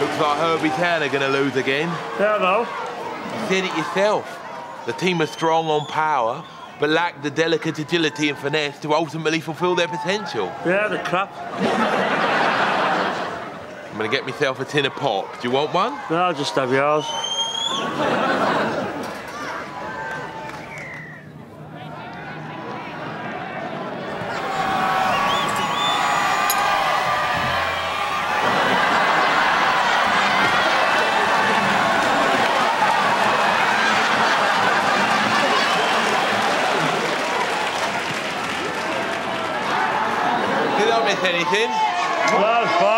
Looks like Herbie Town are going to lose again. Yeah, know. You said it yourself. The team are strong on power, but lack the delicate agility and finesse to ultimately fulfill their potential. Yeah, the crap. I'm going to get myself a tin of pop. Do you want one? No, I'll just have yours. Miss anything? Well.